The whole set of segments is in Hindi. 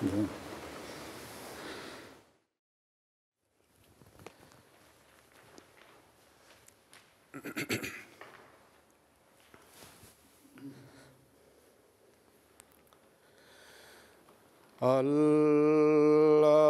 Allah.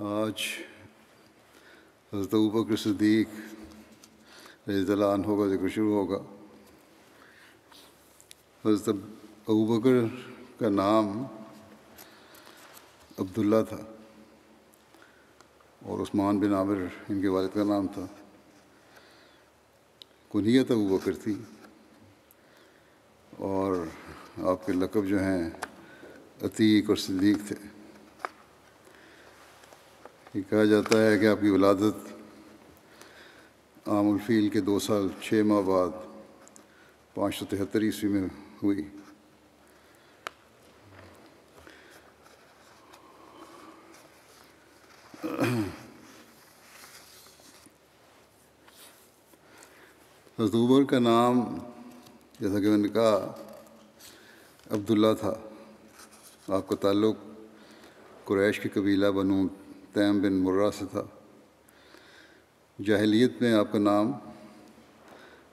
आज हज़रत बकर सिद्दीक रज़ियल्लाहु अन्हु का ज़िक्र शुरू होगा। हज़रत अबू बकर का नाम अब्दुल्ला था और उस्मान बिन आमिर, इनके वालिद का नाम था। कुनियत अबू बकर थी और आपके लकब जो हैं अतीक और सिद्दीक थे। ये कहा जाता है कि आपकी वलादत आमुल फील के दो साल छः माह बाद, पाँच सौ तिहत्तर ईस्वी में हुई। उमर का नाम, जैसा कि मैंने कहा, अब्दुल्ला था। आपका ताल्लुक़ कुरैश के कबीला बनू तैम बिन मुर्रा से था। जाहिलियत में आपका नाम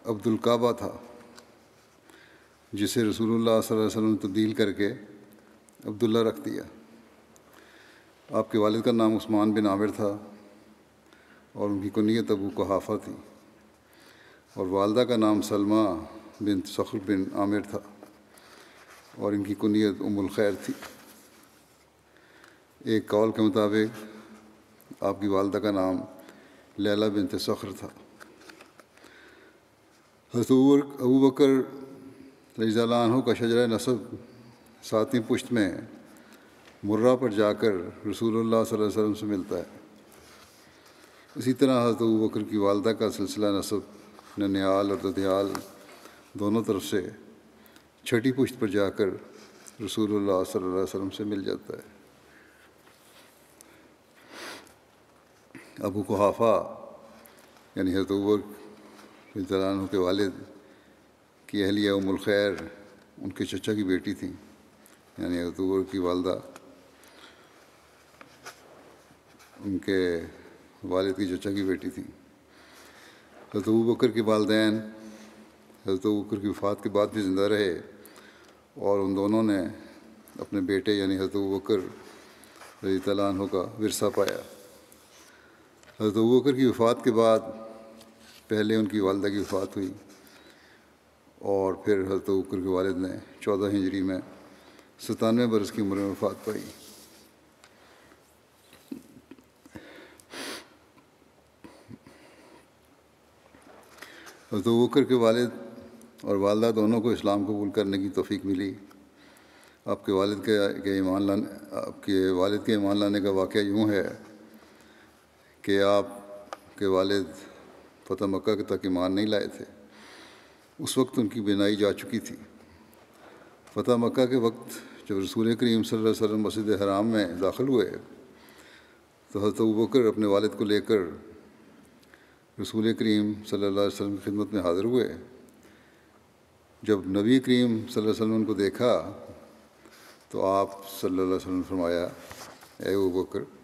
अब्दुल काबा था, जिसे रसूलुल्लाह सल्लल्लाहु अलैहि वसल्लम ने तब्दील करके अब्दुल्ला रख दिया। आपके वालिद का नाम उस्मान बिन आमिर था और उनकी कुनीत अबू कहाफ़ा थी और वालदा का नाम सलमा बिन सखर बिन आमिर था और इनकी कुनीत उमुल खैर थी। एक कॉल के मुताबिक आपकी वालदा का नाम लैला बिन सखर था। हज़रत अबू बकर रज़ी का शजर नसब सातवीं पुश्त में मुर्रा पर जाकर रसूलुल्लाह सल्लल्लाहु अलैहि वसल्लम से मिलता है। इसी तरह हज़रत अबू बकर की वालदा का सिलसिला नसब, ननियाल और ददियाल दोनों तरफ़ से छठी पुश्त पर जाकर रसूलुल्लाह सल्लल्लाहु अलैहि वसल्लम से मिल जाता है। अबू कुहाफ़ा, यानी हज़रत उबर के वालिद की अहलिया उमुल खैर, उनके चचा की बेटी थी, यानी हज़रत की वालदा। उनके वालिद की चचा की बेटी थी। हज़रत बकर के वालदेन, हज़रत बकर की वफ़ात के बाद भी ज़िंदा रहे, और उन दोनों ने अपने बेटे, यानी हज़रत बकर रज़ी तला का विरसा पाया। हज़रत बकर की वफ़ात के बाद पहले उनकी वालदा की वफ़ात हुई और फिर हज़रत बकर के वालिद ने चौदह हिजरी में सतानवे बरस की उम्र में वफ़ात पाई। हज़रत बकर के वालिद और वालदा दोनों को इस्लाम कबूल करने की तोफ़ी मिली। आपके वालिद के ईमान लाने, आपके वालिद के ईमान लाने का वाक़ यूँ है कि आप के वालिद फ़तह मक्का तक ईमान नहीं लाए थे। उस वक्त उनकी बिनाई जा चुकी थी। फ़तह मक्का के वक्त जब रसूल करीम वसल्लम मस्जिद हराम में दाखिल हुए तो हज़रत बकर अपने वालिद को लेकर रसूल करीम सल्लल्लाहु अलैहि वसल्लम की खिदमत में हाज़िर हुए। जब नबी करीम सल्लल्लाहु अलैहि वसल्लम को देखा तो आप सल्लल्लाहु अलैहि वसल्लम फरमाया, ए बकर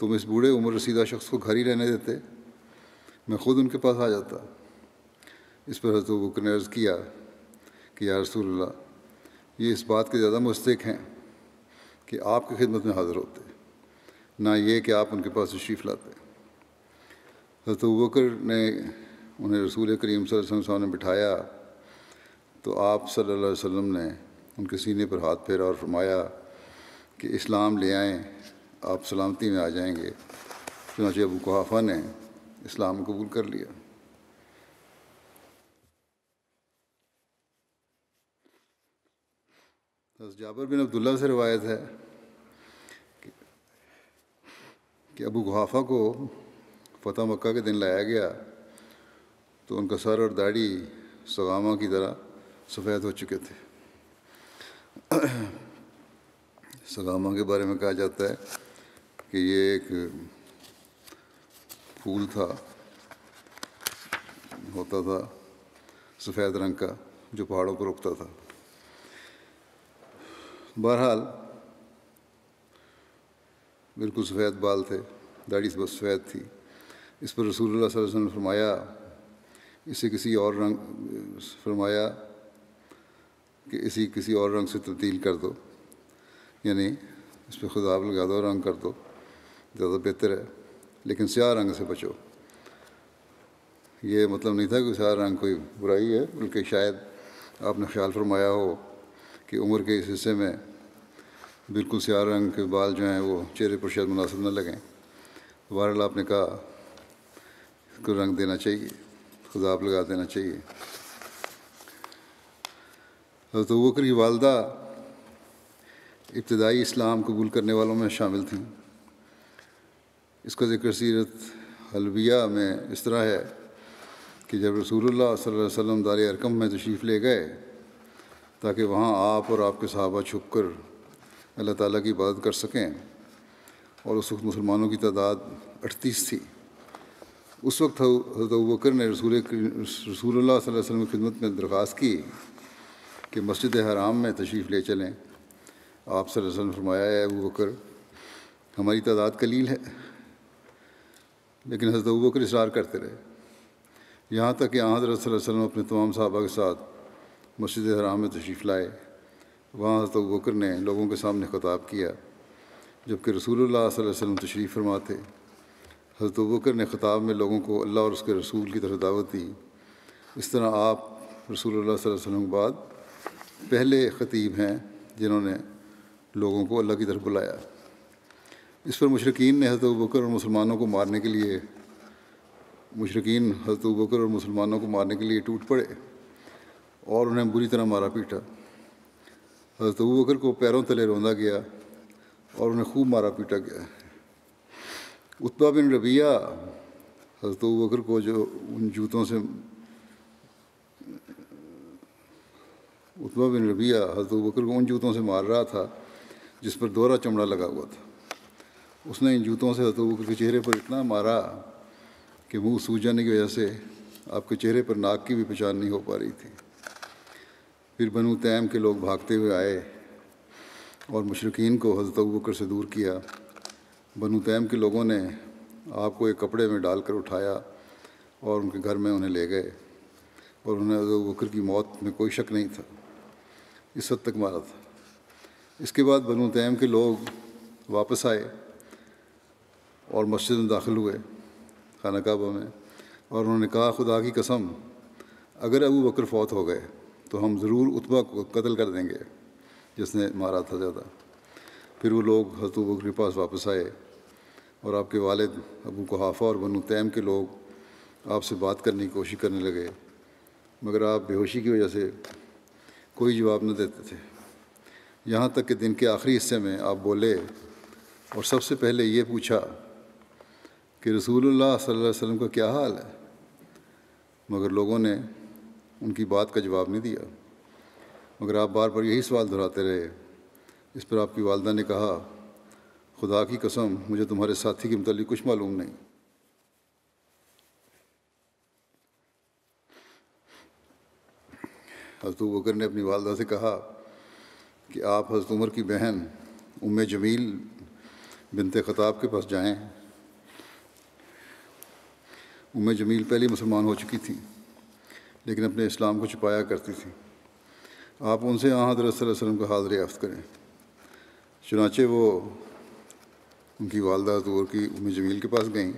तुम इस बूढ़े उम्र रसीदा शख्स को घर ही रहने देते। मैं ख़ुद उनके पास आ जाता। इस पर हज़रत बकर ने अर्ज़ किया कि, या रसूलल्लाह, ये इस बात के ज़्यादा मुस्तक हैं कि आपकी खिदमत में हाज़िर होते। ना ये कि आप उनके पास तशरीफ़ लाते। हज़रत बकर ने उन्हें रसूल करीम सामने बिठाया। तो आप सल्लल्लाहु अलैहि वसल्लम ने उनके सीने पर हाथ फेरा और फरमाया कि, इस्लाम ले आएँ। आप सलामती में आ जाएँगे। चुनाचे अबू कुहाफ़ा ने इस्लाम कबूल कर लिया। जाबर बिन अब्दुल्ला से रवायत है कि अबू गुहाफ़ा को फ़तह मक्का के दिन लाया गया तो उनका सर और दाढ़ी सगामा की तरह सफ़ेद हो चुके थे। सगामा के बारे में कहा जाता है कि ये एक फूल था, होता था सफ़ेद रंग का, जो पहाड़ों पर उगता था। बहरहाल, बिल्कुल सफ़ेद बाल थे, दाढ़ी बस सफ़ेद थी। इस पर रसूलुल्लाह सल्लल्लाहु अलैहि वसल्लम ने फरमाया, इसे किसी और रंग, फरमाया कि इसी किसी और रंग से तब्दील कर दो। यानी इस पर खुदाब लगा दो रंग कर दो। ज़्यादा बेहतर है। लेकिन स्याह रंग से बचो। ये मतलब नहीं था कि स्याह रंग कोई बुराई है, बल्कि शायद आपने ख्याल फरमाया हो कि उम्र के इस हिस्से में बिल्कुल स्याह रंग के बाल जो हैं वो चेहरे पर शायद मुनासिब न लगें। बहरहाल आपने कहा, इसको रंग देना चाहिए खुदाब लगा देना चाहिए। तो वक्र की वालदा इब्तदाई इस्लाम कबूल करने वालों में शामिल थी। इसका ज़िक्र सीरत हलविया में इस तरह है कि जब रसूलुल्लाह सल्लल्लाहु दार अरकम में तशरीफ़ ले गए, ताकि वहाँ आप और आपके सहाबा छुप कर अल्लाह ताला की इबादत कर सकें। और उस वक्त मुसलमानों की तादाद अड़तीस थी। उस वक्त हज़रत ने रसूल अलैहि वसल्लम की खिदमत में दरख्वास्त की कि मस्जिद हराम में तशरीफ़ ले चलें। आप वसल्लम फरमाया है अबू बकर, हमारी तादाद कलील है। लेकिन हज़रत बकर इसरार करते रहे। यहाँ तक कि हज़रत वसल्लम अपने तमाम साहबा के साथ मस्जिद हराम में तशरीफ़ लाए। वहाँ हज़रत बकर ने लोगों के सामने ख़ताब किया, जबकि रसूलुल्लाह वसल्लम तशरीफ़ फरमा थे हज़रत बकर ने ख़ताब में लोगों को अल्लाह और उसके रसूल की तरफ़ दावत दी। इस तरह आप अलैहि वसल्लम के बाद पहले ख़तीब हैं जिन्होंने लोगों को अल्लाह की तरफ़ बुलाया। इस पर मुशरकिन ने हज़रत बकर और मुसलमानों को मारने के लिए, मुशरकिन, हज़रत बकर और मुसलमानों को मारने के लिए टूट पड़े और उन्हें बुरी तरह मारा पीटा। हज़रत बकर को पैरों तले रौंदा गया और उन्हें खूब मारा पीटा गया। उत्बा बिन रबिया, हज़रत बकर को जो उन जूतों से, उत्बा बिन रबिया, हज़रत बकर को उन जूतों से मार रहा था, जिस पर दोहरा चमड़ा लगा हुआ था। उसने इन जूतों से हज़रत बकर के चेहरे पर इतना मारा कि मुँह सूज जाने की वजह से आपके चेहरे पर नाक की भी पहचान नहीं हो पा रही थी। फिर बनु तैम के लोग भागते हुए आए और मुशरकिन को हज़रत बकर से दूर किया। बनु तैम के लोगों ने आपको एक कपड़े में डालकर उठाया और उनके घर में उन्हें ले गए और उन्हें हज़रत बकर की मौत में कोई शक नहीं था। इस हद तक मारा था। इसके बाद बनु तैम के लोग वापस आए और मस्जिद में दाखिल हुए, खाना काबा में। और उन्होंने कहा, खुदा की कसम, अगर अबू बकर फौत हो गए तो हम ज़रूर उतबा को कत्ल कर देंगे, जिसने मारा था ज़्यादा। फिर वो लोग हज़रत बकर के पास वापस आए, और आपके वालिद अबू कुहाफ़ा और बनु तैम के लोग आपसे बात करने की कोशिश करने लगे। मगर आप बेहोशी की वजह से कोई जवाब न देते थे। यहाँ तक कि दिन के आखिरी हिस्से में आप बोले, और सबसे पहले ये पूछा कि रसूलुल्लाह सल्लल्लाहु अलैहि वसल्लम का क्या हाल है? मगर लोगों ने उनकी बात का जवाब नहीं दिया। मगर आप बार बार यही सवाल दोहराते रहे। इस पर आपकी वालदा ने कहा, खुदा की कसम, मुझे तुम्हारे साथी के मतलब कुछ मालूम नहीं। हज़रत बकर ने अपनी वालदा से कहा कि आप हज़रत उमर की बहन उम जमील बिनते ख़ताब के पास जाएँ। उम जमील पहले मुसलमान हो चुकी थी, लेकिन अपने इस्लाम को छुपाया करती थी। आप उनसे यहाँ हज़रत का हाल दरियाफ्त करें। चुनाचे वो उनकी वालदा तौर की उम जमील के पास गईं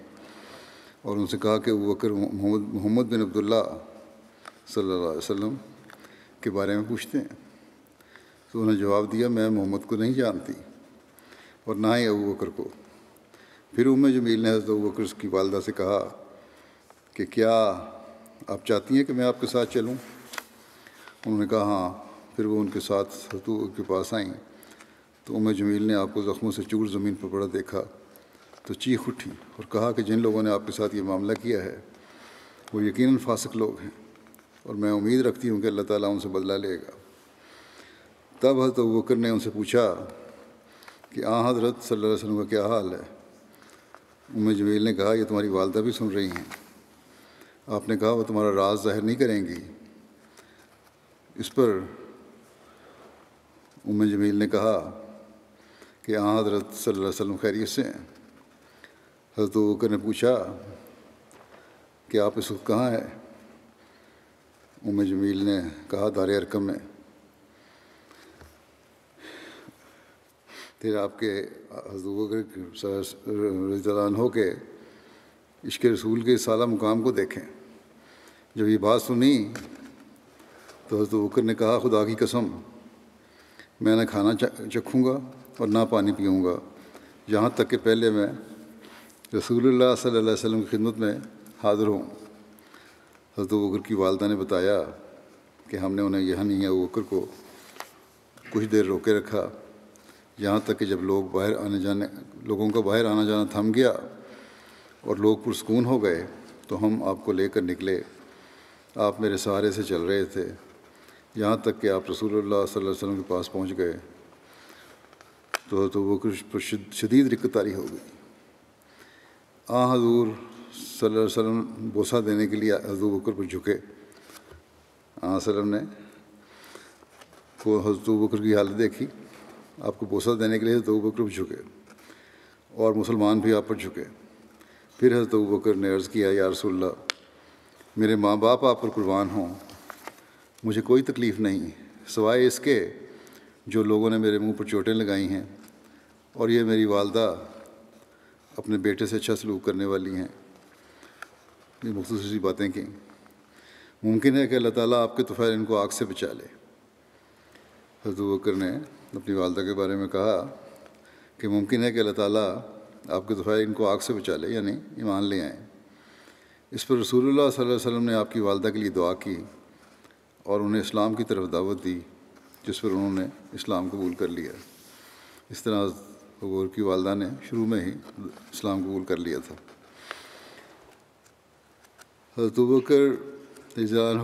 और उनसे कहा कि वो बकर मोहम्मद मोहम्मद बिन अब्दुल्ला वसल्लम के बारे में पूछते हैं। तो उन्होंने जवाब दिया, मैं मोहम्मद को नहीं जानती और ना ही अबू बकर को। फिर उम जमील ने हज़रत अबू बकर की वालदा से कहा कि क्या आप चाहती हैं कि मैं आपके साथ चलूँ? उन्होंने कहा हाँ। फिर वो उनके साथ बकर के पास आई। तो उम जमील ने आपको ज़ख्मों से चूर ज़मीन पर पड़ा देखा। तो चीख उठी और कहा कि जिन लोगों ने आपके साथ ये मामला किया है, वो यकीन फासिक लोग हैं और मैं उम्मीद रखती हूँ कि अल्लाह ताला उनसे बदला लेगा। तब हज़रत बकर ने उनसे पूछा कि आ हज़रत, सल्लल्लाहु अलैहि का क्या हाल है? उम जमील ने कहा, ये तुम्हारी वालदा भी सुन रही हैं। आपने कहा वो तुम्हारा राज ज़ाहिर नहीं करेंगी। इस पर उम जमील ने कहा कि आ हज़रत सल्लल्लाहु अलैहि वसल्लम खैरियत से हैं। हज़रत बकर ने पूछा कि आप इस वक्त कहाँ हैं? उम जमील ने कहा, दार अरकम में। फिर आपके रजान हो के इश्क रसूल के साला मुकाम को देखें। जब ये बात सुनी तो हज़रत बकर ने कहा, खुदा की कसम, मैं ना खाना चखूँगा और ना पानी पीऊँगा। यहाँ तक कि पहले मैं रसूलुल्लाह सल्लल्लाहु अलैहि वसल्लम की खिदमत में हाज़िर हूँ। हज़रत बकर की वालदा ने बताया कि हमने उन्हें यह नहीं है बकर को कुछ देर रोके रखा। यहाँ तक कि जब लोग बाहर आने जाने, लोगों का बाहर आना जाना थम गया और लोग पुरस्कून हो गए तो हम आपको लेकर निकले। आप मेरे सहारे से चल रहे थे। यहाँ तक कि आप रसूलुल्लाह सल्लल्लाहु के पास पहुँच गए तो तो वो कुछ शदीद रिक्कतारी हो गई। आ हजूर सल्लल्लाहु बोसा देने के लिए हजू बकर पर झुके। आ सलम ने को हजू बकर की हालत देखी। आपको बोसा देने के लिए तो बकर पर झुके और मुसलमान भी आप पर झुके। फिर हज़रत बकर ने अर्ज़ किया, या रसुल्ला मेरे माँ बाप आप पर कुर्बान हों। मुझे कोई तकलीफ़ नहीं सवाए इसके जो लोगों ने मेरे मुँह पर चोटें लगाई हैं और ये मेरी वालदा अपने बेटे से अच्छा सलूक करने वाली हैं। ये मुख्तर सी बातें की मुमकिन है कि अल्लाह ताला आपके तोफ़ैल इनको आग से बचा ले। ने अपनी वालदा के बारे में कहा कि मुमकिन है कि अल्लाह ताला आपके दफ़ार इनको आग से बचा ले, यानी ईमान ले आए। इस पर रसूलुल्लाह सल्लल्लाहु अलैहि वसल्लम ने आपकी वालदा के लिए दुआ की और उन्हें इस्लाम की तरफ़ दावत दी, जिस पर उन्होंने इस्लाम कबूल कर लिया। इस तरह गौर की वालदा ने शुरू में ही इस्लाम कबूल कर लिया था। हज़रत बकर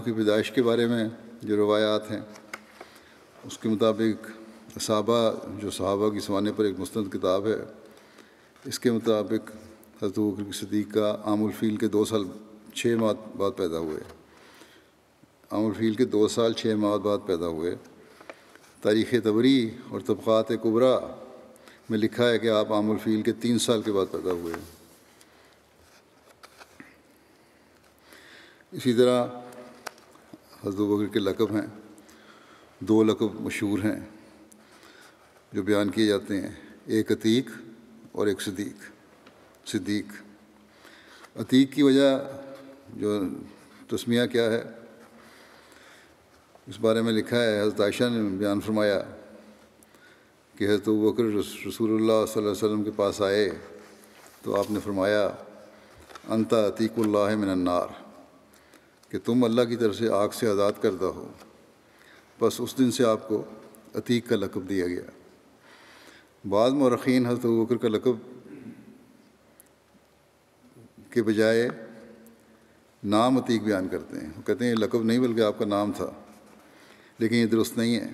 की पैदाइश के बारे में जो रवायात हैं, उसके मुताबिक साहबा, जो सहाबा की सवाने पर एक मुस्ंद किताब है, इसके मुताबिक हज़रत बकर सदीक का आमुल फ़ील के दो साल छः माह बाद पैदा हुए। आमुल फ़ील के दो साल छः माह बाद पैदा हुए। तारीख़ तबरी और तबक़ात कुबरा में लिखा है कि आप आमुल फ़ील के तीन साल के बाद पैदा हुए। इसी तरह हज़रत बकर के लकब हैं। दो लकब मशहूर हैं जो बयान किए जाते हैं, एक अतीक और एक सदीक सिद्दीक अतीक की वजह जो तस्मिया क्या है, इस बारे में लिखा है, हज़रत आयशा ने बयान फरमाया कि हज़रत बकर रसूलुल्लाह वसल्लम के पास आए तो आपने फरमाया, अंता अतीकुल्लाह मिनन्नार कि तुम अल्लाह की तरफ़ से आग से आज़ाद करता हो। बस उस दिन से आपको अतीक का लकब दिया गया। बाद मरखीन हज़रत बकर का लकब के बजाय नाम अतीक बयान करते हैं। वो कहते हैं, लकब नहीं बल्कि आपका नाम था, लेकिन ये दुरुस्त नहीं है।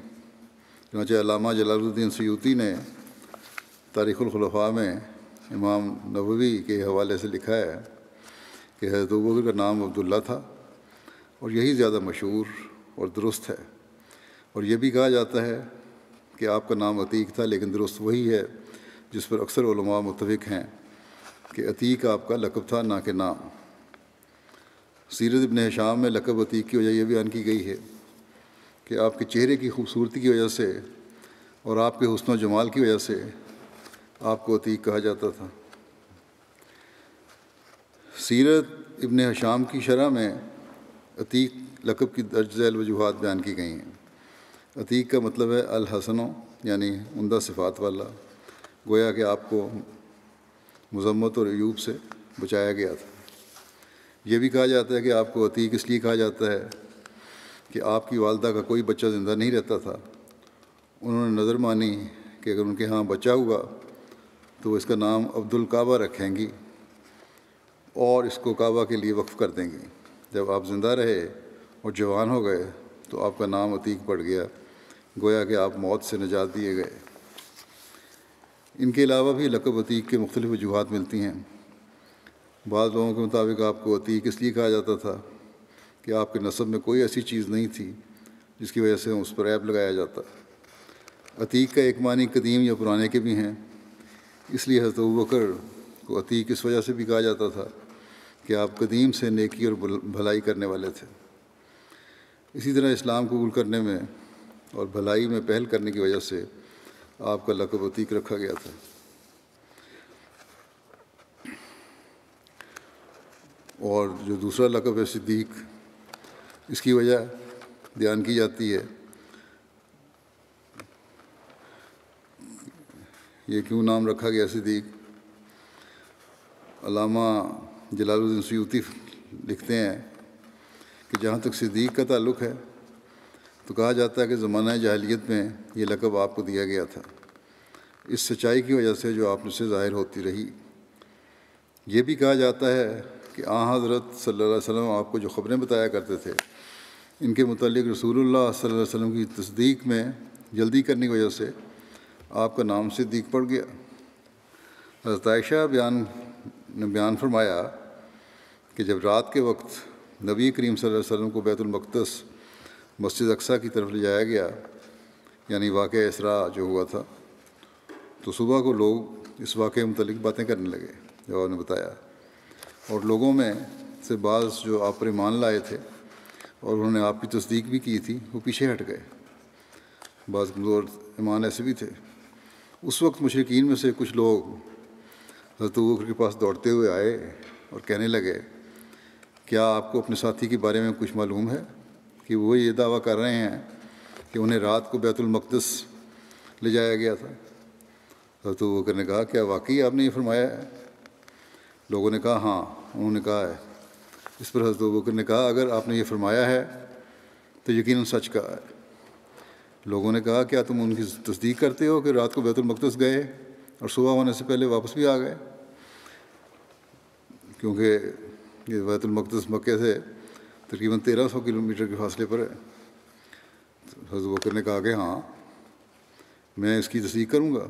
चुनाचे अलामा जलालुद्दीन सयूती ने तारीख़ुलखलफ़ा में इमाम नबवी के हवाले से लिखा है कि हज़रत का नाम अब्दुल्ला था और यही ज़्यादा मशहूर और दुरुस्त है। और यह भी कहा जाता है कि आपका नाम अतीक था, लेकिन दुरुस्त वही है जिस पर अक्सर मुतफ़िक हैं। कि अतीक आपका लकब था, ना कि नाम। सीरत इबन शाम में लकब अतीक की वजह यह बयान की गई है कि आपके चेहरे की खूबसूरती की वजह से और आपके हुसन जमाल की वजह से आपको अतीक कहा जाता था। सीरत इबन शाम की शरह में अतीक लकब की दर्ज वजूहत बयान की गई हैं। अतीक का मतलब है अल हसनो, यानी उमदा सिफ़ात वाला। गोया कि आपको मजम्मत और अयूब से बचाया गया था। ये भी कहा जाता है कि आपको अतीक इसलिए कहा जाता है कि आपकी वालदा का कोई बच्चा ज़िंदा नहीं रहता था। उन्होंने नज़र मानी कि अगर उनके यहाँ बच्चा हुआ तो इसका नाम अब्दुल काबा रखेंगी और इसको काबा के लिए वक्फ़ कर देंगी। जब आप ज़िंदा रहे और जवान हो गए तो आपका नाम अतीक पड़ गया। गोया कि आप मौत से निजात दिए गए। इनके अलावा भी लकब अतीक के मुख्तलिफ़ वजूहत मिलती हैं। बाद लोगों के मुताबिक आपको अतीक इसलिए कहा जाता था कि आपके नसब में कोई ऐसी चीज़ नहीं थी जिसकी वजह से उस पर ऐप लगाया जाता। अतीक का एक मानी कदीम या पुराने के भी हैं, इसलिए हज़रत बकर को अतीक इस वजह से भी कहा जाता था कि आप कदीम से नेकी और भलाई करने वाले थे। इसी तरह इस्लाम कबूल करने में और भलाई में पहल करने की वजह से आपका लकब अतीक रखा गया था। और जो दूसरा लकब है सिद्दीक, इसकी वजह बयान की जाती है। ये क्यों नाम रखा गया सिद्दीक? अलामा जलालुद्दीन सयूती लिखते हैं कि जहाँ तक सिद्दीक का ताल्लुक़ है तो कहा जाता है कि ज़माना जाहलीत में ये लकब आपको दिया गया था। इस सच्चाई की वजह से जो आप से ज़ाहिर होती रही। ये भी कहा जाता है कि आ हज़रत सल्लल्लाहु अलैहि वसल्लम आपको जो ख़बरें बताया करते थे, इनके मतलब रसूलुल्लाह सल्लल्लाहु अलैहि वसल्लम की तस्दीक में जल्दी करने की वजह से आपका नाम से सिद्दीक पड़ गया। आयशा बयान, ने बयान फरमाया कि जब रात के वक्त नबी करीम सल्लल्लाहु अलैहि वसल्लम को बैतुलमक़दस मस्जिद अक्सा की तरफ़ ले जाया गया, यानी वाक़ इसरा जो हुआ था तो सुबह को लोग इस वाक़े मतलब बातें करने लगे जब आपने बताया। और लोगों में से बाज़ जो आप पर ईमान लाए थे और उन्होंने आपकी तस्दीक भी की थी, वो पीछे हट गए। बाज़ कमज़ोर ईमान ऐसे भी थे। उस वक्त मशरकिन में से कुछ लोग हज़रत के पास दौड़ते हुए आए और कहने लगे, क्या आपको अपने साथी के बारे में कुछ मालूम है? कि वो ये दावा कर रहे हैं कि उन्हें रात को बैतुलमक़दस ले जाया गया था। हज़रत बकर ने कहा, क्या वाकई आपने ये फरमाया है? लोगों ने कहा हाँ उन्होंने कहा है। इस पर हज़रत बकर ने कहा, अगर आपने ये फरमाया है तो यकीन सच कहा है। लोगों ने कहा, क्या तुम उनकी तस्दीक करते हो कि रात को बैतुलमक़दस गए और सुबह होने से पहले वापस भी आ गए? क्योंकि ये बैतुलमक़दस मक्के से तकरीबन तेरह सौ किलोमीटर के फासले पर है। तो बकर ने कहा कि हाँ मैं इसकी तस्दीक करूँगा।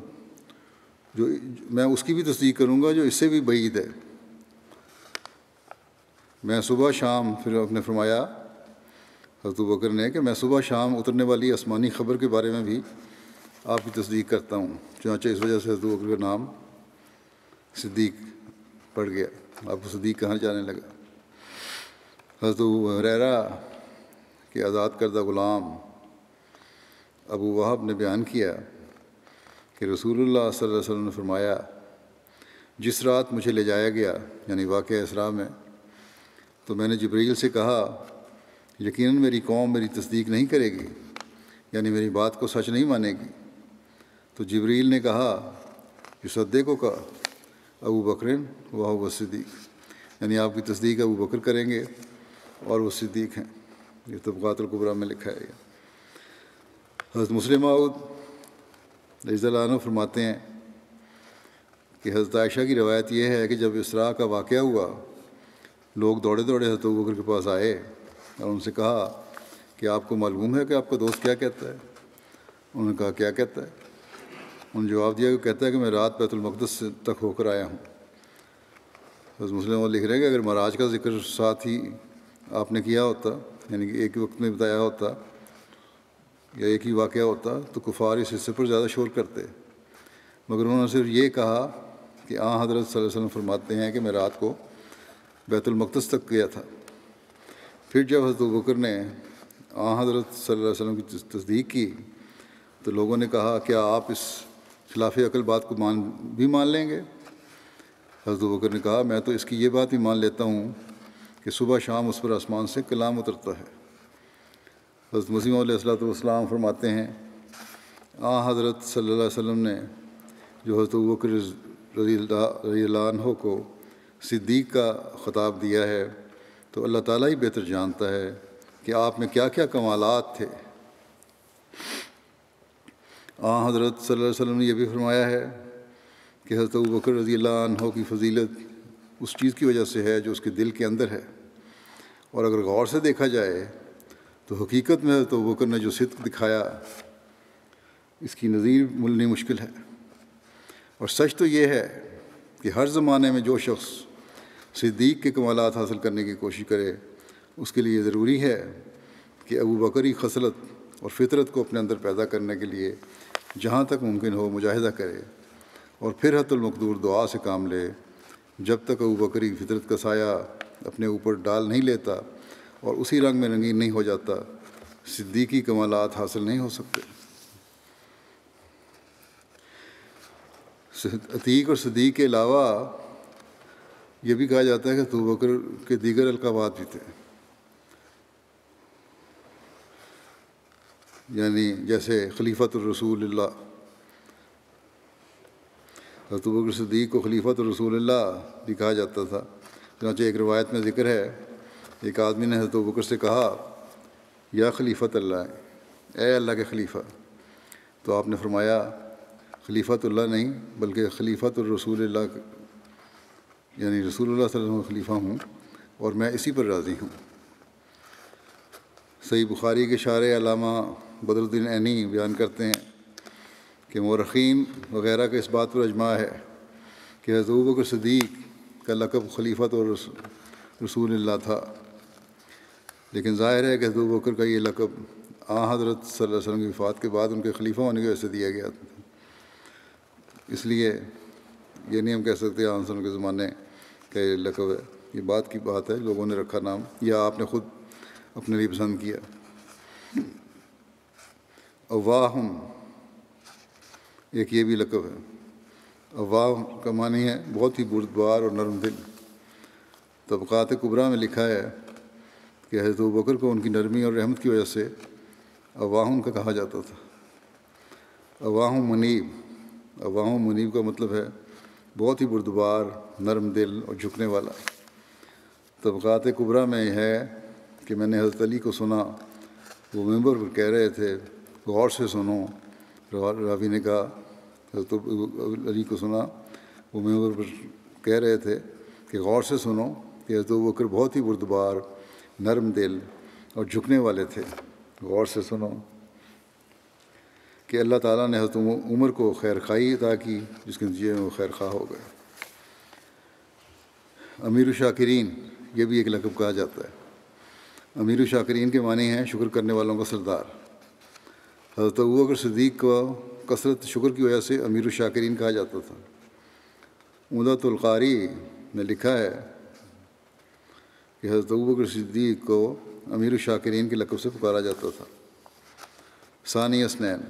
जो मैं उसकी भी तस्दीक करूँगा जो इससे भी बईद है। मैं सुबह शाम, फिर आपने फरमाया, हज़रत बकर ने कि मैं सुबह शाम उतरने वाली आसमानी ख़बर के बारे में भी आपकी तस्दीक करता हूँ। चुनाचा इस वजह से हज़रत बकर का नाम सिद्दीक पड़ गया। आपको सिद्दीक कहाँ जाने लगा? हज़रत हरेरा के आज़ाद करदा ग़ुलाम अबू वहाब ने बयान किया कि रसूलुल्लाह सल्लल्लाहु अलैहि वसल्लम ने फरमाया, जिस रात मुझे ले जाया गया, यानी वाक़ इसरा में तो मैंने जबरील से कहा, यकीनन मेरी कौम मेरी तस्दीक नहीं करेगी, यानी मेरी बात को सच नहीं मानेगी। तो जबरील ने कहा कि सद्दे को कहा, अबू बकरिन वाह व सिद्दीक, यानी आपकी तस्दीक अबू बकर करेंगे। और वो सिद्दीक हैं। ये तबक़ातुल्कुबरा में लिखा है। हज़रत मुस्लिम रज़ानो फरमाते हैं कि हज़रत आयशा की रवायत यह है कि जब इसरा का वाक़ हुआ, लोग दौड़े दौड़े हज़रत बकर के पास आए और उनसे कहा कि आपको मालूम है कि आपका दोस्त क्या कहता है? उन्होंने कहा, क्या कहता है? उन्होंने जवाब दिया कि कहता है कि मैं रात बैतुलमक़दस तक होकर आया हूँ। बस मुस्लिम लिख रहे हैं कि अगर महाराज का ज़िक्र साथ ही आपने किया होता, यानी कि एक वक्त में बताया होता, या एक ही वाक़ होता तो कुफार इस हिस्से पर ज़्यादा शोर करते। मगर उन्होंने सिर्फ़ ये कहा कि आ, हज़रत वसल्लम फरमाते हैं कि मैं रात को बैतुलमक़दस तक गया था। फिर जब हज़रत बकर ने आ, हज़रत वसल्लम की तस्दीक की तो लोगों ने कहा, क्या आप इस खिलाफ अकल बात को मान, भी मान लेंगे? हज़रत बकर ने कहा, मैं तो इसकी ये बात भी मान लेता हूँ कि सुबह शाम उस पर आसमान से कलाम उतरता है। हज़रत मसीम फरमाते हैं, आ हज़रत अलैहि वसल्लम ने जो हज़रत बकर रज़ी अल्लाह को सिद्दीक का ख़ताब दिया है तो अल्लाह ताला ही बेहतर जानता है कि आप में क्या क्या कमालात थे। आ हज़रत सल्लल्लाहु अलैहि वसल्लम ने यह भी फरमाया है कि हज़रत बकर रज़ी अल्लाह की फजीलत उस चीज़ की वजह से है जो उसके दिल के अंदर है। और अगर गौर से देखा जाए तो हकीकत में तो बकर ने जो सिद्क दिखाया, इसकी नज़ीर मिलनी मुश्किल है। और सच तो ये है कि हर ज़माने में जो शख्स सिद्दीक के कमालत हासिल करने की कोशिश करे, उसके लिए ज़रूरी है कि अबू बकरी खसलत और फितरत को अपने अंदर पैदा करने के लिए जहाँ तक मुमकिन हो मुजाहिदा करे और फिर हतुलमकदूर दुआ से काम ले। जब तक अबू बकरी फितरत का साया अपने ऊपर डाल नहीं लेता और उसी रंग में रंगीन नहीं हो जाता, सिद्दीकी कमालत हासिल नहीं हो सकते। अतीक और सदीक के अलावा ये भी कहा जाता है कि तो बकर के दीगर अलकाबात भी थे। यानी जैसे खलीफतरसूल तो बकर सदीक को खलीफतरसूल भी कहा जाता था। चनाचे एक रवायत में ज़िक्र है। एक आदमी ने हज़रत बकर से कहा, या खलीफत अल्लाह ए अल्लाह के खलीफा तो आपने फरमाया, खलीफतुल्लाह नहीं, बल्कि खलीफतरसूल यानी रसूलुल्लाह सल्लल्लाहु अलैहि खलीफा हूँ और मैं इसी पर राज़ी हूँ। सही बुखारी के शार अलामा बदरुद्दीन ऐनी बयान करते हैं कि मौरखीन वगैरह का इस बात पर अजमा है कि हजूब बकर सदीक का लकब खलीफत और रसूल था। लेकिन ज़ाहिर है कि हजूब बकर का ये लकब आ हज़रत वसल्लम की वफ़ात के बाद उनके खलीफा होने की वजह से दिया गया था। इसलिए ये नहीं हम कह सकते आंसर के ज़माने का ये लकब है। ये बात की बात है, लोगों ने रखा नाम, या आपने ख़ुद अपने लिए पसंद किया। अवाहम एक ये भी लकब है। अवाह का मानी है, बहुत ही बुरदबार और नरम दिल। तबक़ात कुबरा में लिखा है कि हज़रत बकर को उनकी नरमी और रहमत की वजह से अवाह का कहा जाता था। अवाह मनीब अवाह मनीब का मतलब है, बहुत ही बुरदबार नरम दिल और झुकने वाला। तबक़ात कुबरा में है कि मैंने हज़रत अली को सुना, वो मेंबर पर कह रहे थे, गौर से सुनो रावी ने कहा हज़रत अली को सुना, वो पर कह रहे थे कि गौर से सुनो कि हज़रत बकर बहुत ही बुरदबार नरम दिल और झुकने वाले थे। गौर से सुनो कि अल्लाह ताला ने हज़रत उमर को खैर खाई अदा की, जिसके नतीजे में वो खैर खा हो गए। अमीर शाकिरीन, ये भी एक लकब कहा जाता है। अमीर शाकिरीन के मानी हैं शुक्र करने वालों का सरदार। हज़रत अबू बकर सदीक को कसरत शुक्र की वजह से अमीर शाकिरीन कहा जाता था। उमदतुल्कारी ने लिखा है कि हज़रत अबू बकर सिद्दीक को अमीर शाकिरीन के लकब से पुकारा जाता था। सानी असनैन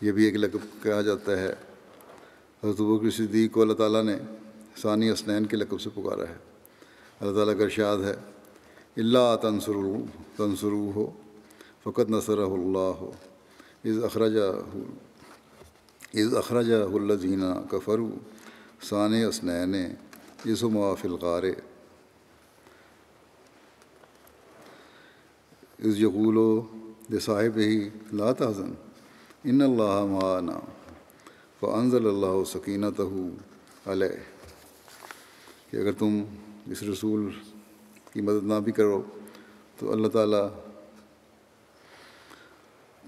ये भी एक लकब कहा जाता है। हज़रत बकर सिद्दीक को अल्लाह ताला ने सानी असनैन के लकब से पुकारा है। अल्लाह ताला का इरशाद है, इल्ला तनसरू तनसरू हो फ़कत नसरल्ला इज़ अखराजा इज़ अखराजा हुल्लजीना कफ़रू सान असनैन इसमा फ़िलगारे इज़ यकूलो साहिब ही ला तहज़न इन अल्लाह माना फ़ानज़ल अल्लाह सकीनत अलह कि अगर तुम इस रसूल की मदद ना भी करो तो अल्लाह ताला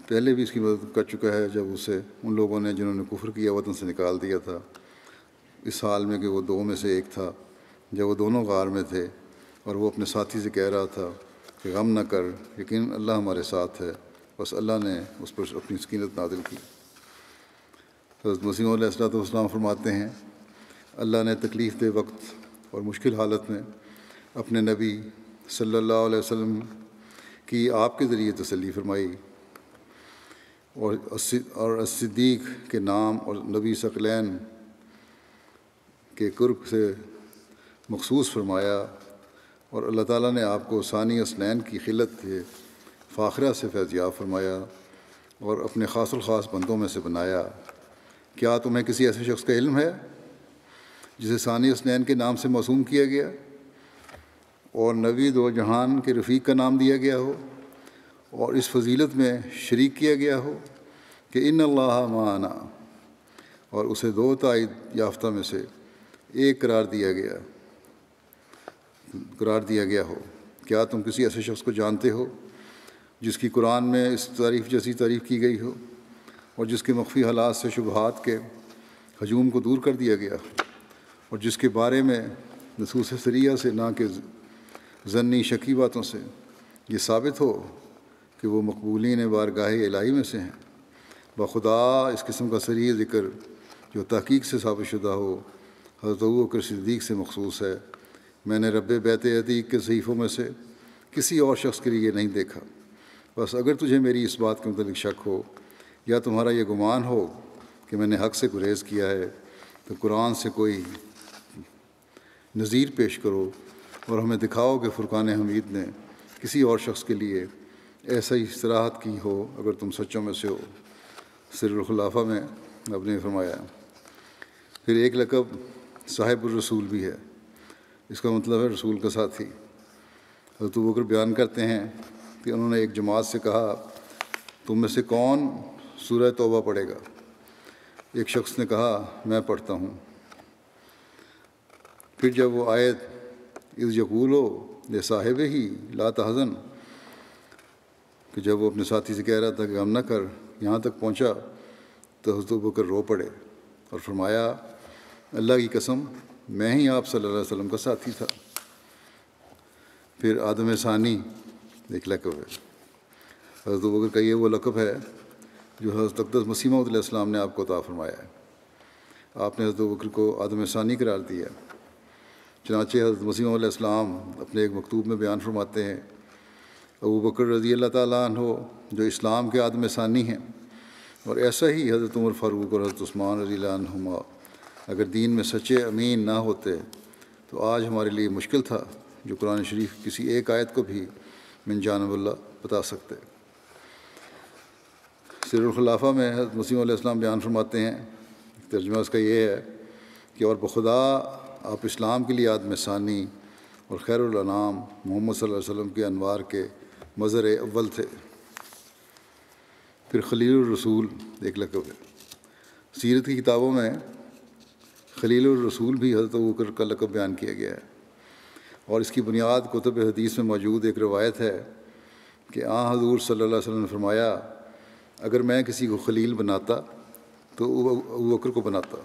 पहले भी इसकी मदद कर चुका है जब उसे, उन लोगों ने जिन्होंने कुफर किया, वतन से निकाल दिया था। इस साल में कि वो दो में से एक था। जब वो दोनों गार में थे और वो अपने साथी से कह रहा था कि, गम न कर, यकीन अल्लाह हमारे साथ है। बस अल्लाह ने उस पर अपनी सकीनत नादिल की। हज़रत मसीम सलाम फरमाते हैं, अल्लाह ने तकलीफ़ दे वक्त और मुश्किल हालत में अपने नबी सल्लल्लाहु अलैहि वसल्लम की आपके ज़रिए तसल्ली फरमाई। और और सिद्दीक़ के नाम और नबी सकलैन के कुर्ब से मखसूस फरमाया और अल्लाह ताला ने आपको सानी असनैन की खिलत के फ़ाखरा से फैज़याब फरमाया और अपने ख़ास ख़ास बंदों में से बनाया। क्या तुम्हें किसी ऐसे शख्स का इल्म है जिसे सानी उसनैन के नाम से मौसूम किया गया और नबी दो जहान के रफ़ीक का नाम दिया गया हो? और इस फजीलत में शरीक किया गया हो कि इन अल्लाह माना। और उसे दो तायद याफ्ता में से एक करार दिया गया। करार दिया गया हो। क्या तुम किसी ऐसे शख्स को जानते हो जिसकी कुरान में इस तारीफ़ जैसी तारीफ़ की गई हो और जिसके मख्फी हालात से शुबहात के हजूम को दूर कर दिया गया और जिसके बारे में नसूस सरिया से ना कि जन्नी शकी बातों से ये साबित हो कि वो मकबूलिन बारगाह इलाही में से हैं। बखुदा इस किस्म का सरी ज़िक्र जो तहकीक से साबित शुदा हो, हज़रत बकर सिद्दीक से मखसूस है। मैंने रब बैत अतीक के सहीफ़ों में से किसी और शख्स के लिए नहीं देखा। बस अगर तुझे मेरी इस बात के मतलब शक हो, या तुम्हारा ये गुमान हो कि मैंने हक से गुरेज़ किया है तो कुरान से कोई नज़ीर पेश करो और हमें दिखाओ कि फ़ुरक़ान हमीद ने किसी और शख्स के लिए ऐसा ही सराहत की हो, अगर तुम सच्चों में से हो। सिरखलाफा में आपने फरमाया। फिर एक लकब साहिब रसूल भी है। इसका मतलब है रसूल का साथी। हज़रत बकर बयान करते हैं कि उन्होंने एक जमात से कहा, तुम में से कौन सूरह तौबा पढ़ेगा? एक शख्स ने कहा, मैं पढ़ता हूँ। फिर जब वो आयत इस यकूल हो, ये साहिब ही, ला तहज़न। कि जब वो अपने साथी से कह रहा था कि हम ना कर, यहाँ तक पहुँचा तो हज़रत बकर रो पड़े और फरमाया, अल्लाह की कसम, मैं ही आप सल्लल्लाहु अलैहि वसल्लम का साथी था। फिर आदम सानी एक लकब है। हज़रत बकर का ये वो लकब है जो हज़रत अकदस मसीम ने आपको अता फरमाया है। आपने हज़रत बकर को आदम सानी करार दिया चनाचे हज़रत मसीम अपने एक मकतूब में बयान फरमाते हैं अबू बकर रज़ी अल्लाह हो जो इस्लाम के आदम सानी हैं। और ऐसा ही हज़रत उमर फ़ारूक और हज़रत उस्मान रज़ी हुमा अगर दीन में सच्चे अमीन ना होते तो आज हमारे लिए मुश्किल था, जो कुरान शरीफ किसी एक आयत को भी मिन जानवल्ला बता सकते। सिरखलाफा में हज़रत मसीम बयान फरमाते हैं, तर्जमा उसका ये है कि और बखुदा आप इस्लाम के लिए आदम सानी और खैरनाम मोहम्मद वसल्लम के अनवार के मज़र अव्वल थे। फिर खलील रसूल एक लकब है सीरत की किताबों में खलील रसूल भी हज़रत बकर का लकब बयान किया गया है। और इसकी बुनियाद कुतुब हदीस में मौजूद एक रवायत है कि आ हजूर सल्लल्लाहु अलैहि ने फरमाया, अगर मैं किसी को खलील बनाता तो बकर को बनाता।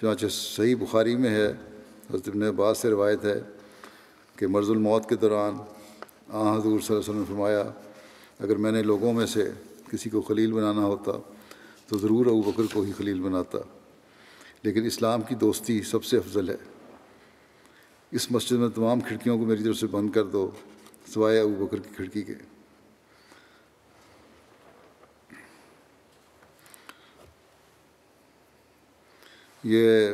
चुनाचे सही बुखारी में है, हज़रत अब्बास से रवायत है कि मर्जुलमौत के दौरान हजूर वसल्लम ने फरमाया, अगर मैंने लोगों में से किसी को खलील बनाना होता तो ज़रूर अबू बकर को ही खलील बनाता। लेकिन इस्लाम की दोस्ती सबसे अफजल है। इस मस्जिद में तमाम खिड़कियों को मेरी तरफ़ से बंद कर दो सवाए अबू बकर की खिड़की के। ये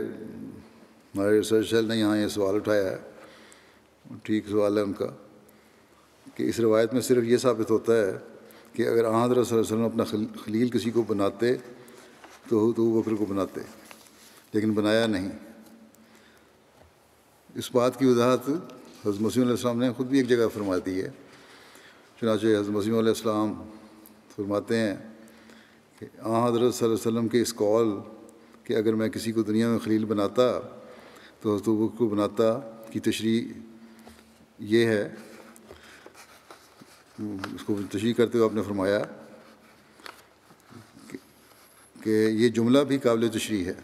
हमारे रिसर्च सेल ने यहाँ ये सवाल उठाया है। ठीक सवाल है उनका। कि इस रवायत में सिर्फ़ ये साबित होता है कि अगर अहद वसल्लम अपना खलील किसी को बनाते तो तो बकर को बनाते, लेकिन बनाया नहीं। इस बात की वजाहत हज़रत मसीम ने ख़ुद भी एक जगह फरमा दी है। चनाचे हज़रत मसीम फरमाते हैं कि हज़रत वसल्लम के इस कौल कि अगर मैं किसी को दुनिया में खलील बनाता तो हज़रत को बनाता की तशरी ये है उसको तशरी करते हुए आपने फरमाया कि ये जुमला भी काबिल तशरी है।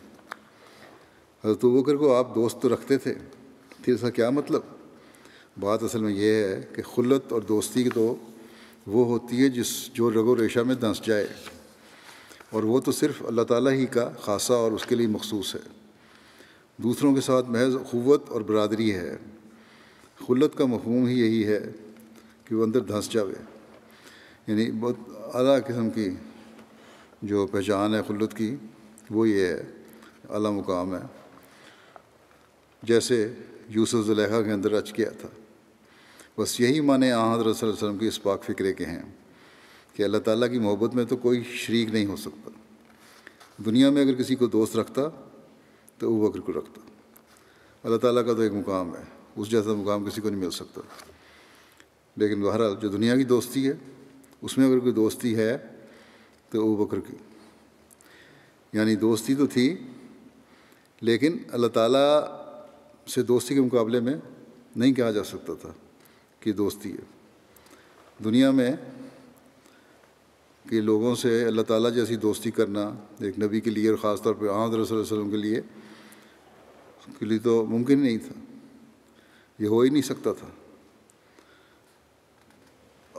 हज़रत बकर को आप दोस्त तो रखते थे, फिर इसका क्या मतलब? बात असल में यह है कि खुलत और दोस्ती की तो वो होती है जिस, जो रगो रेशा में दंस जाए। और वो तो सिर्फ़ अल्लाह ताला ही का ख़ासा और उसके लिए मखसूस है। दूसरों के साथ महज क़वत और बरदरी है। खुलत का मफहूम ही यही है कि वो अंदर धंस जावे। यानी बहुत अला किस्म की जो पहचान है खुलत की, वो ये है अला मुकाम है। जैसे यूसुफ जुलेखा के अंदर रच गया था। बस यही माने हज़रत वसल्लम की इस पाक फ़िक्रे के हैं कि अल्लाह ताला की मोहब्बत में तो कोई शरीक नहीं हो सकता। दुनिया में अगर किसी को दोस्त रखता तो वो बकर को रखता। अल्लाह ताला का तो एक मुकाम है, उस जैसा मुकाम किसी को नहीं मिल सकता। लेकिन बहरहाल, जो दुनिया की दोस्ती है, उसमें अगर कोई दोस्ती है तो वो बकर की। यानी दोस्ती तो थी, लेकिन अल्लाह ताला से दोस्ती के मुकाबले में नहीं कहा जा सकता था कि दोस्ती है। दुनिया में कि लोगों से अल्लाह ताला जैसी दोस्ती करना, एक नबी के लिए और ख़ास तौर पर आमद वसल्लम के लिए के लिए तो मुमकिन नहीं था। ये हो ही नहीं सकता था।